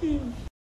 Hmm.